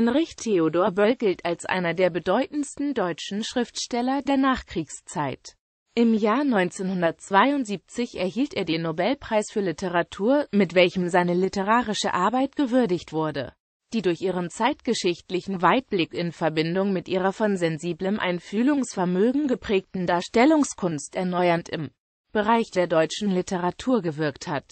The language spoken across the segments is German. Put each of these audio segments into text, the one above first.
Heinrich Theodor Böll gilt als einer der bedeutendsten deutschen Schriftsteller der Nachkriegszeit. Im Jahr 1972 erhielt er den Nobelpreis für Literatur, mit welchem seine literarische Arbeit gewürdigt wurde, die durch ihren zeitgeschichtlichen Weitblick in Verbindung mit ihrer von sensiblem Einfühlungsvermögen geprägten Darstellungskunst erneuernd im Bereich der deutschen Literatur gewirkt hat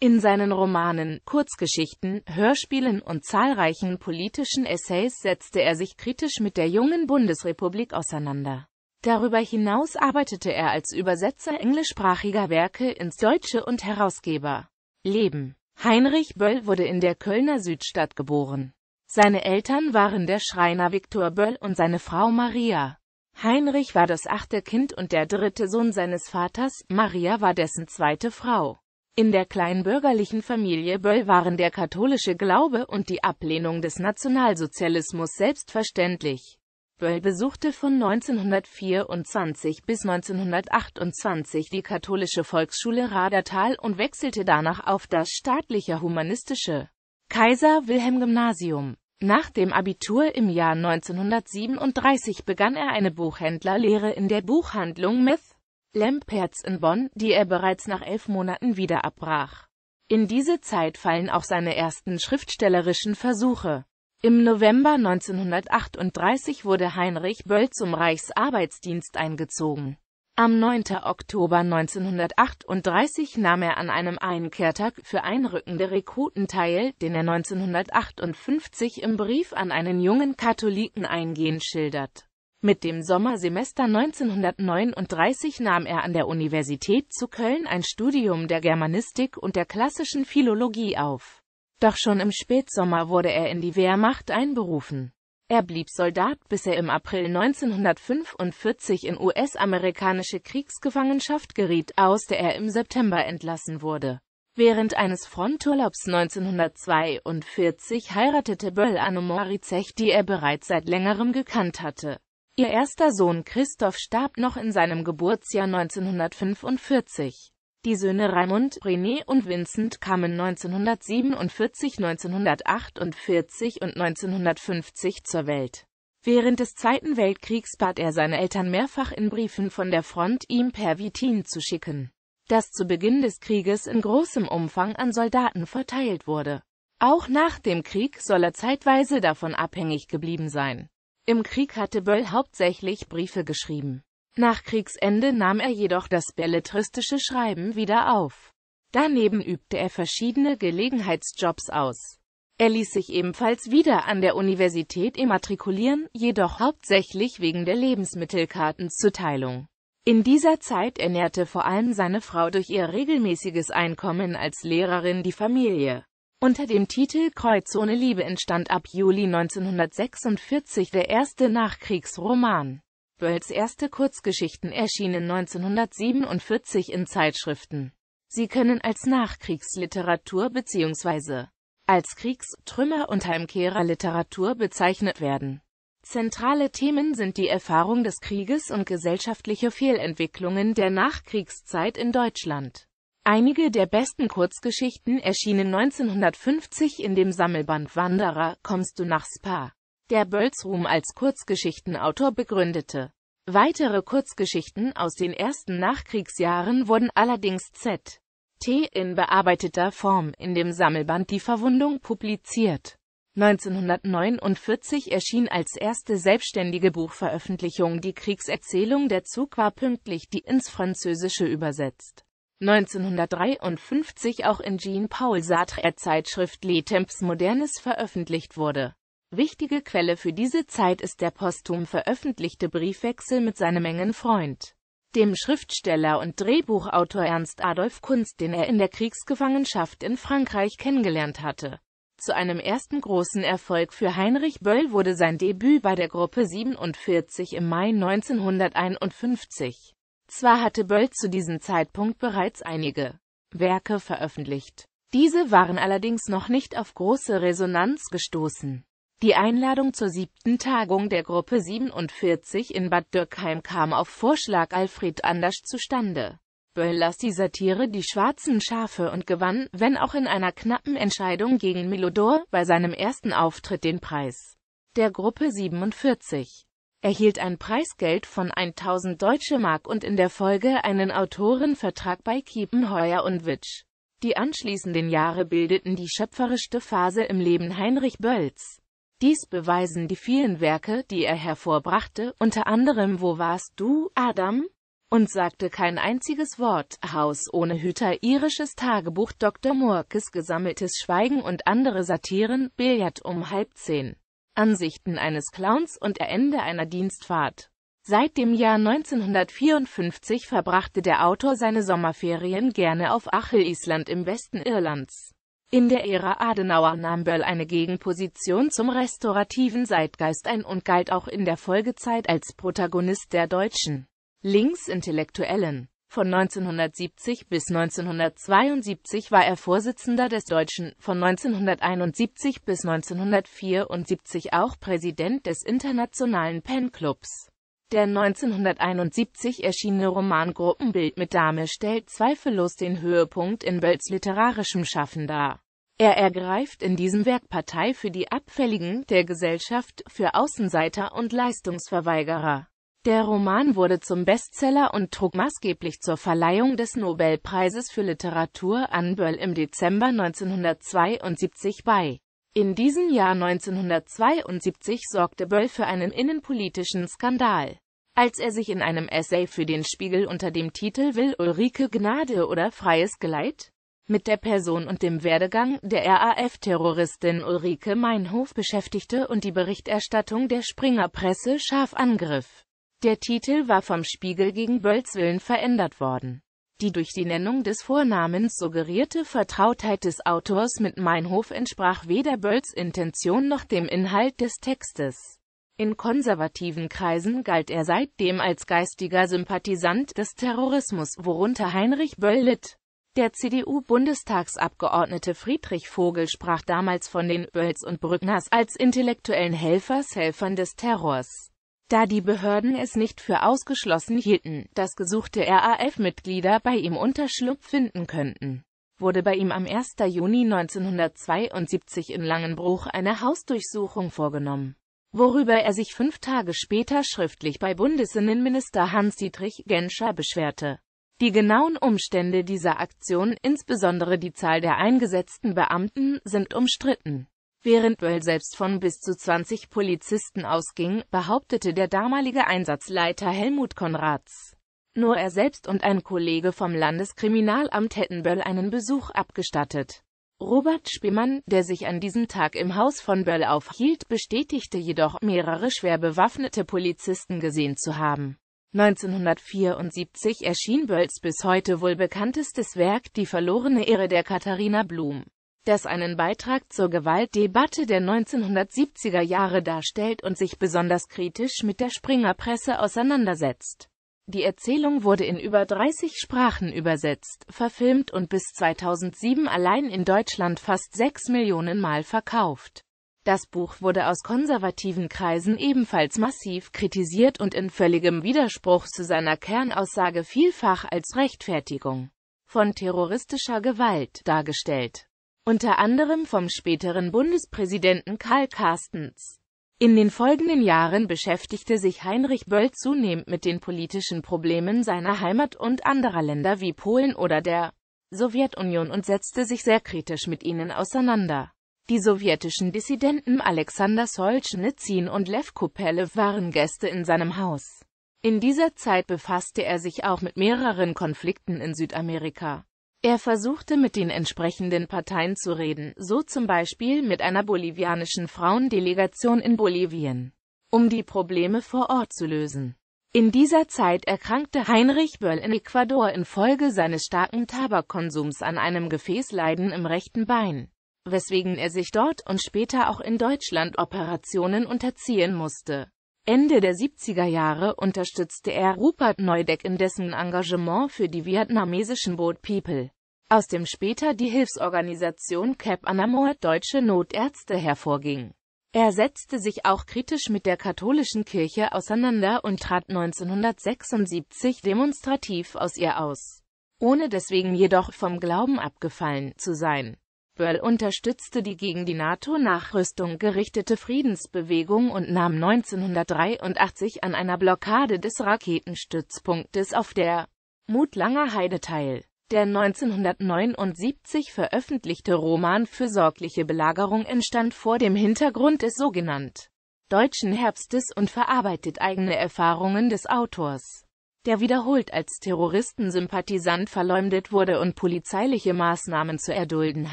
in seinen Romanen, Kurzgeschichten, Hörspielen und zahlreichen politischen Essays setzte er sich kritisch mit der jungen Bundesrepublik auseinander. Darüber hinaus arbeitete er als Übersetzer englischsprachiger Werke ins Deutsche und Herausgeber. Leben Heinrich Böll wurde in der Kölner Südstadt geboren. Seine Eltern waren der Schreiner Viktor Böll und seine Frau Maria. Heinrich war das achte Kind und der dritte Sohn seines Vaters, Maria war dessen zweite Frau. In der kleinbürgerlichen Familie Böll waren der katholische Glaube und die Ablehnung des Nationalsozialismus selbstverständlich. Böll besuchte von 1924 bis 1928 die katholische Volksschule Radertal und wechselte danach auf das staatliche humanistische Kaiser Wilhelm Gymnasium. Nach dem Abitur im Jahr 1937 begann er eine Buchhändlerlehre in der Buchhandlung Myth Lempertz in Bonn, die er bereits nach elf Monaten wieder abbrach. In diese Zeit fallen auch seine ersten schriftstellerischen Versuche. Im November 1938 wurde Heinrich Böll zum Reichsarbeitsdienst eingezogen. Am 9. Oktober 1938 nahm er an einem Einkehrtag für einrückende Rekruten teil, den er 1958 im Brief an einen jungen Katholiken eingehend schildert mit dem Sommersemester 1939 nahm er an der Universität zu Köln ein Studium der Germanistik und der klassischen Philologie auf. Doch schon im Spätsommer wurde er in die Wehrmacht einberufen. Er blieb Soldat, bis er im April 1945 in US-amerikanische Kriegsgefangenschaft geriet, aus der er im September entlassen wurde. Während eines Fronturlaubs 1942 heiratete Böll Anne Morizech, die er bereits seit längerem gekannt hatte. Ihr erster Sohn Christoph starb noch in seinem Geburtsjahr 1945. Die Söhne Raimund, René und Vincent kamen 1947, 1948 und 1950 zur Welt. Während des Zweiten Weltkriegs bat er seine Eltern mehrfach in Briefen von der Front, ihm Pervitin zu schicken, das zu Beginn des Krieges in großem Umfang an Soldaten verteilt wurde. Auch nach dem Krieg soll er zeitweise davon abhängig geblieben sein. Im Krieg hatte Böll hauptsächlich Briefe geschrieben. Nach Kriegsende nahm er jedoch das belletristische Schreiben wieder auf. Daneben übte er verschiedene Gelegenheitsjobs aus. Er ließ sich ebenfalls wieder an der Universität immatrikulieren, jedoch hauptsächlich wegen der Lebensmittelkartenzuteilung. In dieser Zeit ernährte vor allem seine Frau durch ihr regelmäßiges Einkommen als Lehrerin die Familie. Unter dem Titel Kreuz ohne Liebe entstand ab Juli 1946 der erste Nachkriegsroman. Bölls erste Kurzgeschichten erschienen 1947 in Zeitschriften. Sie können als Nachkriegsliteratur bzw. als Kriegs-, Trümmer- und Heimkehrerliteratur bezeichnet werden. Zentrale Themen sind die Erfahrung des Krieges und gesellschaftliche Fehlentwicklungen der Nachkriegszeit in Deutschland. Einige der besten Kurzgeschichten erschienen 1950 in dem Sammelband Wanderer, kommst du nach Spa, der Bölls als Kurzgeschichtenautor begründete. Weitere Kurzgeschichten aus den ersten Nachkriegsjahren wurden allerdings z. T. in bearbeiteter Form in dem Sammelband Die Verwundung publiziert. 1949 erschien als erste selbstständige Buchveröffentlichung die Kriegserzählung Der Zug war pünktlich, die ins Französische übersetzt. 1953 auch in Jean-Paul Sartre Zeitschrift Les Temps Modernes veröffentlicht wurde. Wichtige Quelle für diese Zeit ist der posthum veröffentlichte Briefwechsel mit seinem engen Freund, dem Schriftsteller und Drehbuchautor Ernst Adolf Kunst, den er in der Kriegsgefangenschaft in Frankreich kennengelernt hatte. Zu einem ersten großen Erfolg für Heinrich Böll wurde sein Debüt bei der Gruppe 47 im Mai 1951. Zwar hatte Böll zu diesem Zeitpunkt bereits einige Werke veröffentlicht. Diese waren allerdings noch nicht auf große Resonanz gestoßen. Die Einladung zur siebten Tagung der Gruppe 47 in Bad Dürkheim kam auf Vorschlag Alfred Andersch zustande. Böll las die Satire Die schwarzen Schafe und gewann, wenn auch in einer knappen Entscheidung gegen Milodor, bei seinem ersten Auftritt den Preis. der Gruppe 47, erhielt ein Preisgeld von 1000 Deutsche Mark und in der Folge einen Autorenvertrag bei Kiepenheuer und Witsch. Die anschließenden Jahre bildeten die schöpferischste Phase im Leben Heinrich Bölls. Dies beweisen die vielen Werke, die er hervorbrachte, unter anderem Wo warst du, Adam? und sagte kein einziges Wort, Haus ohne Hüter, irisches Tagebuch Dr. Murkes gesammeltes Schweigen und andere Satiren, Billard um halb zehn. Ansichten eines Clowns und Ende einer Dienstfahrt. Seit dem Jahr 1954 verbrachte der Autor seine Sommerferien gerne auf Achel-Island im Westen Irlands. In der Ära Adenauer nahm Böll eine Gegenposition zum restaurativen Zeitgeist ein und galt auch in der Folgezeit als Protagonist der deutschen Linksintellektuellen. Von 1970 bis 1972 war er Vorsitzender des Deutschen, von 1971 bis 1974 auch Präsident des Internationalen Pen-Clubs. Der 1971 erschienene Roman Gruppenbild mit Dame stellt zweifellos den Höhepunkt in Bölls literarischem Schaffen dar. Er ergreift in diesem Werk Partei für die Abfälligen der Gesellschaft, für Außenseiter und Leistungsverweigerer. Der Roman wurde zum Bestseller und trug maßgeblich zur Verleihung des Nobelpreises für Literatur an Böll im Dezember 1972 bei. In diesem Jahr 1972 sorgte Böll für einen innenpolitischen Skandal. Als er sich in einem Essay für den Spiegel unter dem Titel Will Ulrike Gnade oder freies Geleit? mit der Person und dem Werdegang der RAF-Terroristin Ulrike Meinhof beschäftigte und die Berichterstattung der Springer-Presse scharf angriff. Der Titel war vom Spiegel gegen Bölls Willen verändert worden. Die durch die Nennung des Vornamens suggerierte Vertrautheit des Autors mit Meinhof entsprach weder Bölls Intention noch dem Inhalt des Textes. In konservativen Kreisen galt er seitdem als geistiger Sympathisant des Terrorismus, worunter Heinrich Böll litt. Der CDU-Bundestagsabgeordnete Friedrich Vogel sprach damals von den Bölls und Brückners als intellektuellen Helfershelfern des Terrors da die Behörden es nicht für ausgeschlossen hielten, dass gesuchte RAF-Mitglieder bei ihm Unterschlupf finden könnten, wurde bei ihm am 1. Juni 1972 in Langenbruch eine Hausdurchsuchung vorgenommen, worüber er sich fünf Tage später schriftlich bei Bundesinnenminister Hans-Dietrich Genscher beschwerte. Die genauen Umstände dieser Aktion, insbesondere die Zahl der eingesetzten Beamten, sind umstritten. Während Böll selbst von bis zu 20 Polizisten ausging, behauptete der damalige Einsatzleiter Helmut Konrads. Nur er selbst und ein Kollege vom Landeskriminalamt hätten Böll einen Besuch abgestattet. Robert Spimann, der sich an diesem Tag im Haus von Böll aufhielt, bestätigte jedoch, mehrere schwer bewaffnete Polizisten gesehen zu haben. 1974 erschien Bölls bis heute wohl bekanntestes Werk Die verlorene Ehre der Katharina Blum das einen Beitrag zur Gewaltdebatte der 1970er Jahre darstellt und sich besonders kritisch mit der Springerpresse auseinandersetzt. Die Erzählung wurde in über 30 Sprachen übersetzt, verfilmt und bis 2007 allein in Deutschland fast 6 Millionen Mal verkauft. Das Buch wurde aus konservativen Kreisen ebenfalls massiv kritisiert und in völligem Widerspruch zu seiner Kernaussage vielfach als Rechtfertigung von terroristischer Gewalt dargestellt unter anderem vom späteren Bundespräsidenten Karl Carstens. In den folgenden Jahren beschäftigte sich Heinrich Böll zunehmend mit den politischen Problemen seiner Heimat und anderer Länder wie Polen oder der Sowjetunion und setzte sich sehr kritisch mit ihnen auseinander. Die sowjetischen Dissidenten Alexander Solzhenitsyn und Lev Kupelew waren Gäste in seinem Haus. In dieser Zeit befasste er sich auch mit mehreren Konflikten in Südamerika. Er versuchte mit den entsprechenden Parteien zu reden, so zum Beispiel mit einer bolivianischen Frauendelegation in Bolivien, um die Probleme vor Ort zu lösen. In dieser Zeit erkrankte Heinrich Böll in Ecuador infolge seines starken Tabakkonsums an einem Gefäßleiden im rechten Bein, weswegen er sich dort und später auch in Deutschland Operationen unterziehen musste. Ende der 70er Jahre unterstützte er Rupert Neudeck in dessen Engagement für die vietnamesischen Boat People, aus dem später die Hilfsorganisation Cap Anamor Deutsche Notärzte hervorging. Er setzte sich auch kritisch mit der katholischen Kirche auseinander und trat 1976 demonstrativ aus ihr aus, ohne deswegen jedoch vom Glauben abgefallen zu sein. Böll unterstützte die gegen die NATO-Nachrüstung gerichtete Friedensbewegung und nahm 1983 an einer Blockade des Raketenstützpunktes auf der Mutlanger Heide teil. Der 1979 veröffentlichte Roman Für sorgliche Belagerung entstand vor dem Hintergrund des sogenannten Deutschen Herbstes und verarbeitet eigene Erfahrungen des Autors, der wiederholt als Terroristensympathisant verleumdet wurde und polizeiliche Maßnahmen zu erdulden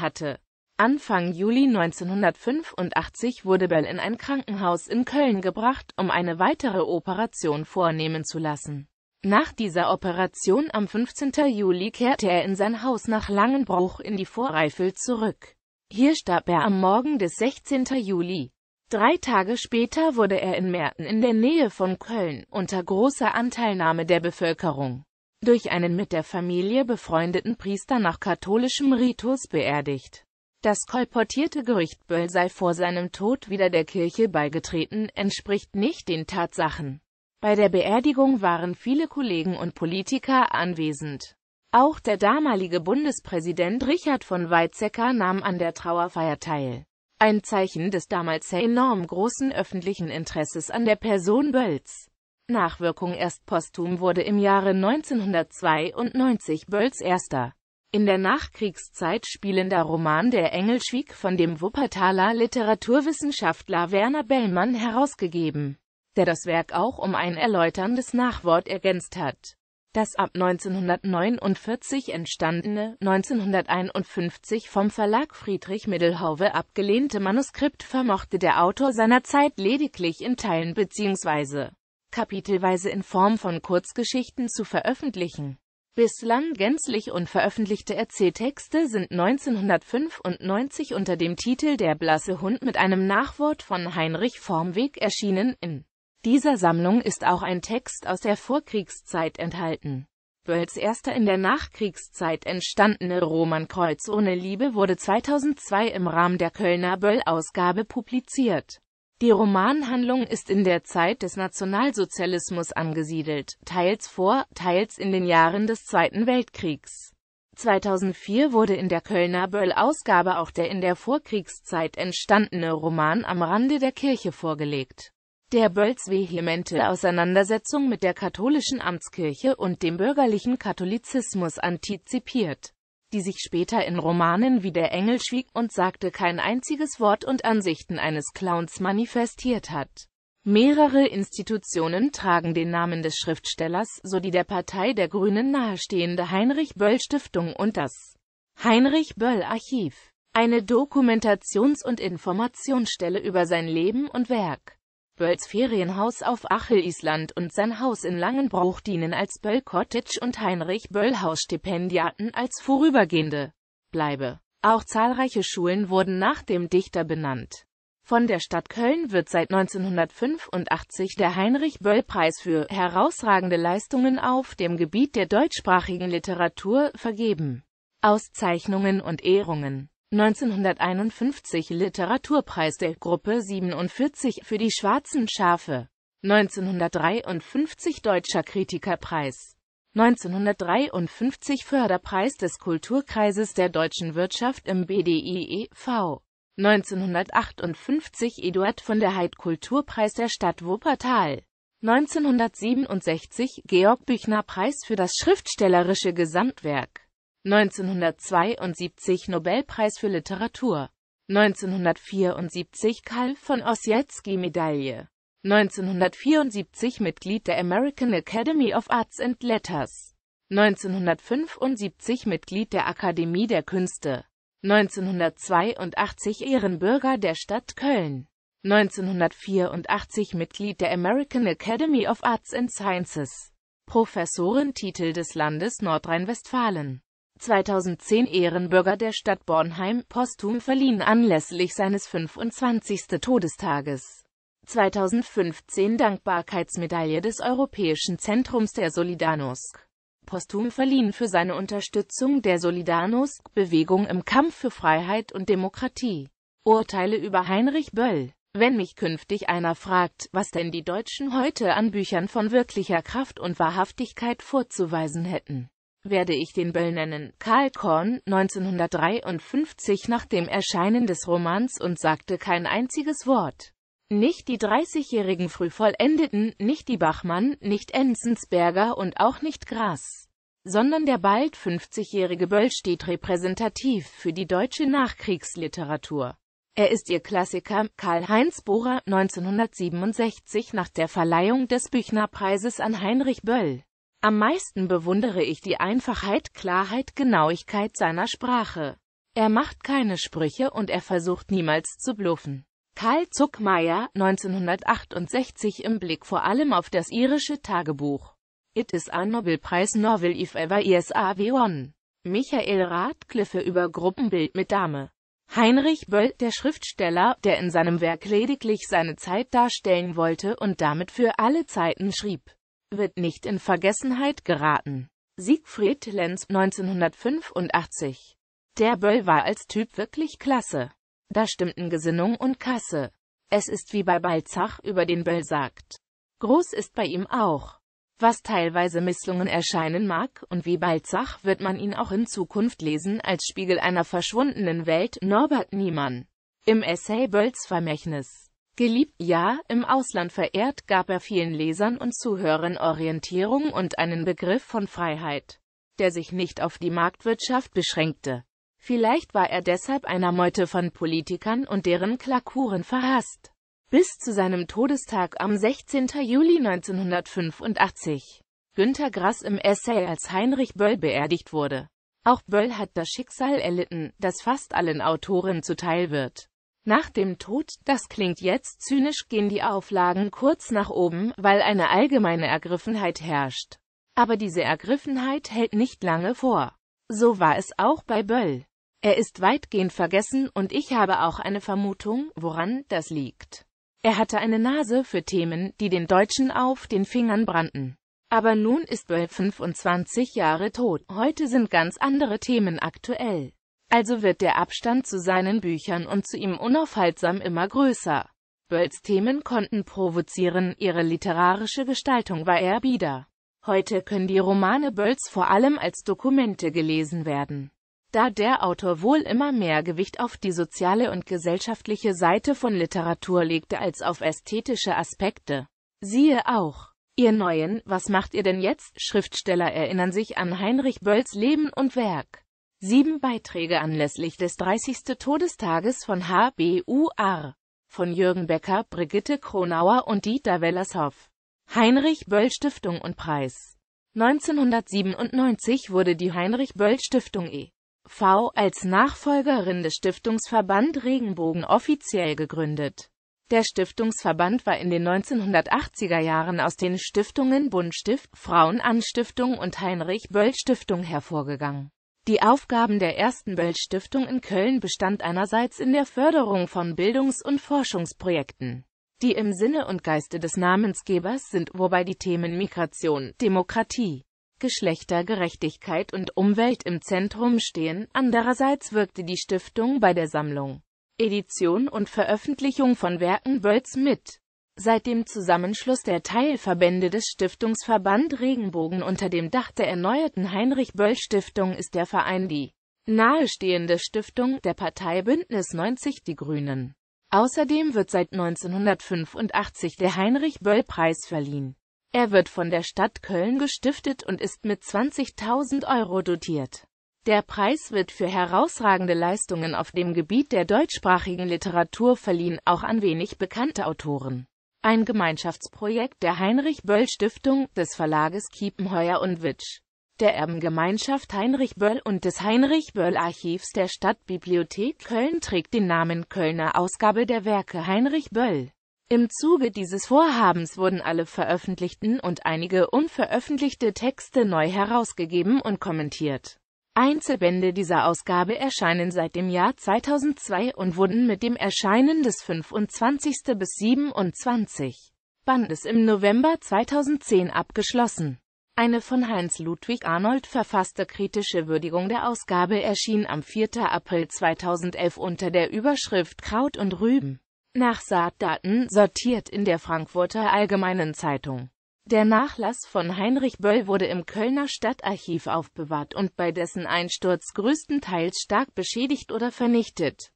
hatte. Anfang Juli 1985 wurde Böll in ein Krankenhaus in Köln gebracht, um eine weitere Operation vornehmen zu lassen. Nach dieser Operation am 15. Juli kehrte er in sein Haus nach Langenbruch in die Voreifel zurück. Hier starb er am Morgen des 16. Juli. Drei Tage später wurde er in Merten in der Nähe von Köln, unter großer Anteilnahme der Bevölkerung, durch einen mit der Familie befreundeten Priester nach katholischem Ritus beerdigt. Das kolportierte Gerücht, Böll sei vor seinem Tod wieder der Kirche beigetreten, entspricht nicht den Tatsachen. Bei der Beerdigung waren viele Kollegen und Politiker anwesend. Auch der damalige Bundespräsident Richard von Weizsäcker nahm an der Trauerfeier teil. Ein Zeichen des damals enorm großen öffentlichen Interesses an der Person Bölls. Nachwirkung erst posthum wurde im Jahre 1992 Bölls erster, in der Nachkriegszeit spielender Roman Der Engel schwieg von dem Wuppertaler Literaturwissenschaftler Werner Bellmann herausgegeben, der das Werk auch um ein erläuterndes Nachwort ergänzt hat. Das ab 1949 entstandene, 1951 vom Verlag Friedrich Middelhauwe abgelehnte Manuskript vermochte der Autor seiner Zeit lediglich in Teilen bzw. kapitelweise in Form von Kurzgeschichten zu veröffentlichen. Bislang gänzlich unveröffentlichte Erzähltexte sind 1995 unter dem Titel Der blasse Hund mit einem Nachwort von Heinrich Formweg erschienen. In dieser Sammlung ist auch ein Text aus der Vorkriegszeit enthalten. Bölls erster in der Nachkriegszeit entstandene Roman Kreuz ohne Liebe wurde 2002 im Rahmen der Kölner Böll-Ausgabe publiziert. Die Romanhandlung ist in der Zeit des Nationalsozialismus angesiedelt, teils vor, teils in den Jahren des Zweiten Weltkriegs. 2004 wurde in der Kölner Böll-Ausgabe auch der in der Vorkriegszeit entstandene Roman Am Rande der Kirche vorgelegt der Bölls vehemente Auseinandersetzung mit der katholischen Amtskirche und dem bürgerlichen Katholizismus antizipiert, die sich später in Romanen wie Der Engel schwieg und sagte kein einziges Wort und Ansichten eines Clowns manifestiert hat. Mehrere Institutionen tragen den Namen des Schriftstellers, so die der Partei der Grünen nahestehende Heinrich-Böll-Stiftung und das Heinrich-Böll-Archiv, eine Dokumentations- und Informationsstelle über sein Leben und Werk. Bölls Ferienhaus auf Achel-Island und sein Haus in Langenbruch dienen als Böll Cottage und Heinrich Böll Haus Stipendiaten als vorübergehende Bleibe. Auch zahlreiche Schulen wurden nach dem Dichter benannt. Von der Stadt Köln wird seit 1985 der Heinrich-Böll-Preis für herausragende Leistungen auf dem Gebiet der deutschsprachigen Literatur vergeben. Auszeichnungen und Ehrungen 1951 Literaturpreis der Gruppe 47 für die schwarzen Schafe, 1953 Deutscher Kritikerpreis, 1953 Förderpreis des Kulturkreises der deutschen Wirtschaft im BDI e.V., 1958 Eduard von der Heydt Kulturpreis der Stadt Wuppertal, 1967 Georg Büchner Preis für das schriftstellerische Gesamtwerk 1972 Nobelpreis für Literatur, 1974 Karl von Ossietzky Medaille, 1974 Mitglied der American Academy of Arts and Letters, 1975 Mitglied der Akademie der Künste, 1982 Ehrenbürger der Stadt Köln, 1984 Mitglied der American Academy of Arts and Sciences, Professorentitel des Landes Nordrhein-Westfalen 2010 Ehrenbürger der Stadt Bornheim, posthum verliehen anlässlich seines 25. Todestages. 2015 Dankbarkeitsmedaille des Europäischen Zentrums der Solidarnosc. Posthum verliehen für seine Unterstützung der Solidarnosc-Bewegung im Kampf für Freiheit und Demokratie. Urteile über Heinrich Böll. Wenn mich künftig einer fragt, was denn die Deutschen heute an Büchern von wirklicher Kraft und Wahrhaftigkeit vorzuweisen hätten, werde ich den Böll nennen. Karl Korn, 1953 nach dem Erscheinen des Romans und sagte kein einziges Wort. Nicht die 30-jährigen Frühvollendeten, nicht die Bachmann, nicht Enzensberger und auch nicht Gras. Sondern der bald 50-jährige Böll steht repräsentativ für die deutsche Nachkriegsliteratur. Er ist ihr Klassiker, Karl-Heinz Bohrer, 1967 nach der Verleihung des Büchnerpreises an Heinrich Böll. Am meisten bewundere ich die Einfachheit, Klarheit, Genauigkeit seiner Sprache. Er macht keine Sprüche und er versucht niemals zu bluffen. Karl Zuckmeier, 1968 im Blick vor allem auf das irische Tagebuch. It is a Nobelpreis Novel if ever ESAW won. Michael Radcliffe über Gruppenbild mit Dame. Heinrich Böll, der Schriftsteller, der in seinem Werk lediglich seine Zeit darstellen wollte und damit für alle Zeiten schrieb, wird nicht in Vergessenheit geraten. Siegfried Lenz, 1985. Der Böll war als Typ wirklich klasse. Da stimmten Gesinnung und Kasse. Es ist wie bei Balzach über den Böll sagt. Groß ist bei ihm auch. Was teilweise Misslungen erscheinen mag, und wie Balzach wird man ihn auch in Zukunft lesen als Spiegel einer verschwundenen Welt, Norbert Niemann. Im Essay Bölls Vermächtnis. Geliebt, ja, im Ausland verehrt, gab er vielen Lesern und Zuhörern Orientierung und einen Begriff von Freiheit, der sich nicht auf die Marktwirtschaft beschränkte. Vielleicht war er deshalb einer Meute von Politikern und deren Klakuren verhasst. Bis zu seinem Todestag am 16. Juli 1985. Günter Grass im Essay als Heinrich Böll beerdigt wurde. Auch Böll hat das Schicksal erlitten, das fast allen Autoren zuteil wird. Nach dem Tod, das klingt jetzt zynisch, gehen die Auflagen kurz nach oben, weil eine allgemeine Ergriffenheit herrscht. Aber diese Ergriffenheit hält nicht lange vor. So war es auch bei Böll. Er ist weitgehend vergessen und ich habe auch eine Vermutung, woran das liegt. Er hatte eine Nase für Themen, die den Deutschen auf den Fingern brannten. Aber nun ist Böll 25 Jahre tot. Heute sind ganz andere Themen aktuell. Also wird der Abstand zu seinen Büchern und zu ihm unaufhaltsam immer größer. Bölls Themen konnten provozieren, ihre literarische Gestaltung war eher bieder. Heute können die Romane Bölls vor allem als Dokumente gelesen werden da der Autor wohl immer mehr Gewicht auf die soziale und gesellschaftliche Seite von Literatur legte als auf ästhetische Aspekte. Siehe auch Ihr neuen Was macht ihr denn jetzt? Schriftsteller erinnern sich an Heinrich Bölls Leben und Werk. Sieben Beiträge anlässlich des 30. Todestages von HBUR. Von Jürgen Becker, Brigitte Kronauer und Dieter Wellershoff. Heinrich Böll Stiftung und Preis. 1997 wurde die Heinrich Böll Stiftung e. V. als Nachfolgerin des Stiftungsverband Regenbogen offiziell gegründet. Der Stiftungsverband war in den 1980er Jahren aus den Stiftungen Bundstift, Frauenanstiftung und Heinrich-Böll-Stiftung hervorgegangen. Die Aufgaben der ersten Böll-Stiftung in Köln bestand einerseits in der Förderung von Bildungs- und Forschungsprojekten, die im Sinne und Geiste des Namensgebers sind, wobei die Themen Migration, Demokratie, Geschlechtergerechtigkeit und Umwelt im Zentrum stehen, andererseits wirkte die Stiftung bei der Sammlung, Edition und Veröffentlichung von Werken Bölls mit. Seit dem Zusammenschluss der Teilverbände des Stiftungsverband Regenbogen unter dem Dach der erneuerten Heinrich-Böll-Stiftung ist der Verein die nahestehende Stiftung der Partei Bündnis 90 Die Grünen. Außerdem wird seit 1985 der Heinrich-Böll-Preis verliehen. Er wird von der Stadt Köln gestiftet und ist mit 20.000 Euro dotiert. Der Preis wird für herausragende Leistungen auf dem Gebiet der deutschsprachigen Literatur verliehen, auch an wenig bekannte Autoren. Ein Gemeinschaftsprojekt der Heinrich-Böll-Stiftung, des Verlages Kiepenheuer und Witsch, der Erbengemeinschaft Heinrich Böll und des Heinrich-Böll-Archivs der Stadtbibliothek Köln trägt den Namen Kölner Ausgabe der Werke Heinrich Böll. Im Zuge dieses Vorhabens wurden alle veröffentlichten und einige unveröffentlichte Texte neu herausgegeben und kommentiert. Einzelbände dieser Ausgabe erscheinen seit dem Jahr 2002 und wurden mit dem Erscheinen des 25. bis 27. Bandes im November 2010 abgeschlossen. Eine von Heinz Ludwig Arnold verfasste kritische Würdigung der Ausgabe erschien am 4. April 2011 unter der Überschrift Kraut und Rüben nach Saatdaten sortiert in der Frankfurter Allgemeinen Zeitung. Der Nachlass von Heinrich Böll wurde im Kölner Stadtarchiv aufbewahrt und bei dessen Einsturz größtenteils stark beschädigt oder vernichtet